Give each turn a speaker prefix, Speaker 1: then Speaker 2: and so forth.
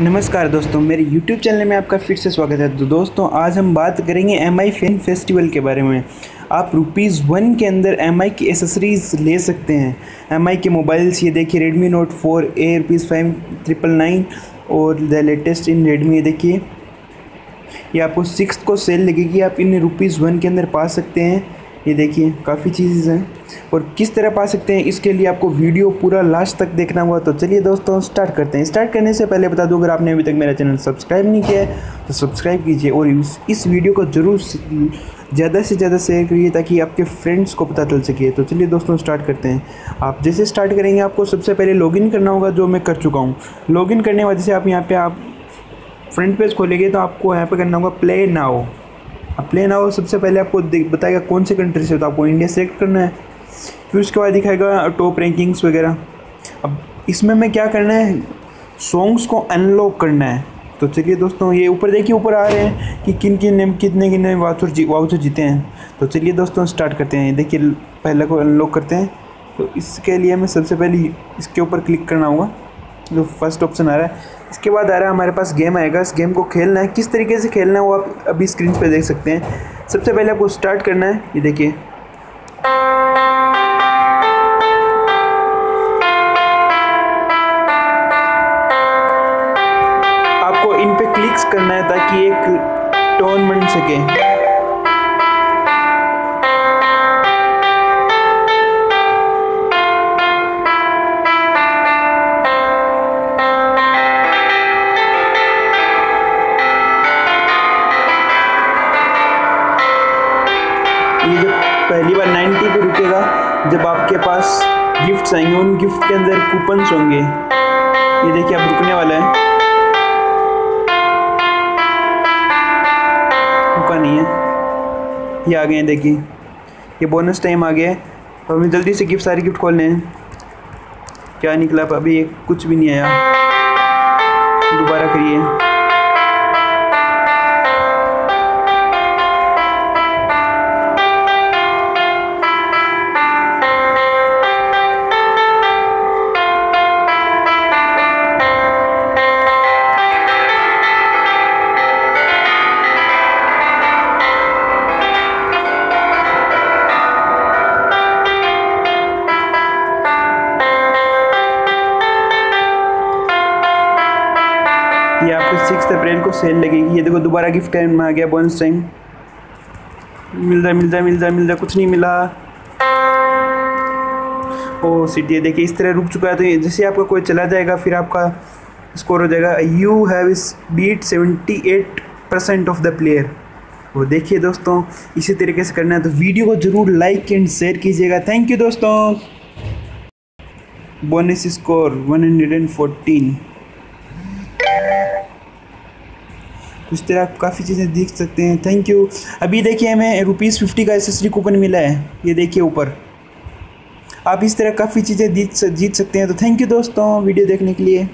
Speaker 1: नमस्कार दोस्तों, मेरे YouTube चैनल में आपका फिर से स्वागत है। तो दोस्तों, आज हम बात करेंगे एम आई फ़िल्म फेस्टिवल के बारे में। आप रुपीज़ वन के अंदर एम आई की एसेसरीज़ ले सकते हैं। एम आई के मोबाइल्स ये देखिए Redmi Note four A rupees five triple nine और द लेटेस्ट इन रेडमी ये देखिए। ये आपको सिक्स को सेल लगेगी। आप इन रुपीज़ वन के अंदर पा सकते हैं। ये देखिए काफ़ी चीज़ें हैं। और किस तरह पा सकते हैं इसके लिए आपको वीडियो पूरा लास्ट तक देखना होगा। तो चलिए दोस्तों स्टार्ट करते हैं। स्टार्ट करने से पहले बता दूँ अगर आपने अभी तक मेरा चैनल सब्सक्राइब नहीं किया है तो सब्सक्राइब कीजिए और इस, वीडियो को ज़रूर ज़्यादा से ज़्यादा शेयर करिए ताकि आपके फ्रेंड्स को पता चल सके। तो चलिए दोस्तों स्टार्ट करते हैं। आप जैसे स्टार्ट करेंगे आपको सबसे पहले लॉगिन करना होगा जो मैं कर चुका हूँ। लॉगिन करने वजह से आप यहाँ पर आप फ्रंट पेज खोलेंगे तो आपको यहाँ पर करना होगा प्ले नाउ अब प्लेन आओ, सबसे पहले आपको बताएगा कौन से कंट्री से तो आपको इंडिया सेलेक्ट करना है। फिर उसके बाद दिखाएगा टॉप रैंकिंग्स वगैरह। अब इसमें मैं क्या करना है? सॉन्ग्स को अनलॉक करना है। तो चलिए दोस्तों, ये ऊपर देखिए, ऊपर आ रहे हैं कि किन किन ने कितने कितने वाउचर जी वाउचर जीते हैं। तो चलिए दोस्तों स्टार्ट करते हैं। देखिए, पहले को अनलॉक करते हैं। तो इसके लिए मैं सबसे पहले इसके ऊपर क्लिक करना होगा। जो फ़र्स्ट ऑप्शन आ रहा है। इसके बाद आ रहा है, हमारे पास गेम आएगा। इस गेम को खेलना है। किस तरीके से खेलना है, वो आप अभी स्क्रीन पर देख सकते हैं। सबसे पहले आपको स्टार्ट करना है। ये देखिए। आपको इन पे क्लिक्स करना है ताकि एक टोन बन सके ये जब पहली बार 90 पे रुकेगा, जब आपके पास गिफ्ट्स आएँगे, उन गिफ्ट के अंदर कूपन्स होंगे। ये देखिए, आप रुकने वाला है। रुका नहीं है। ये आ गए हैं, देखिए। ये बोनस टाइम आ गया है। और हमें जल्दी से गिफ्ट सारे गिफ्ट खोलने हैं। क्या निकला? अभी कुछ भी नहीं आया। दोबारा करिए। ये आपको सिक्स अप्रैल को सेल लगेगी। ये देखो, दोबारा गिफ्ट टाइम में आ गया बोनस टाइम मिल रहा मिल रहा मिल रहा मिल रहा कुछ नहीं मिला। ओ सिटी देखिए, इस तरह रुक चुका है। तो जैसे आपका कोई चला जाएगा, फिर आपका स्कोर हो जाएगा। You have is beat seventy eight percent of the player वो देखिए दोस्तों, इसी तरीके से करना है। तो वीडियो को ज़रूर लाइक एंड शेयर कीजिएगा। थैंक यू दोस्तों। बोनस स्कोर 114 इस तरह आप काफ़ी चीज़ें देख सकते हैं। थैंक यू अभी देखिए हमें रुपीज़ फिफ्टी का एसेसरी कूपन मिला है। ये देखिए ऊपर। आप इस तरह काफ़ी चीज़ें जीत जीत सकते हैं। तो थैंक यू दोस्तों, वीडियो देखने के लिए।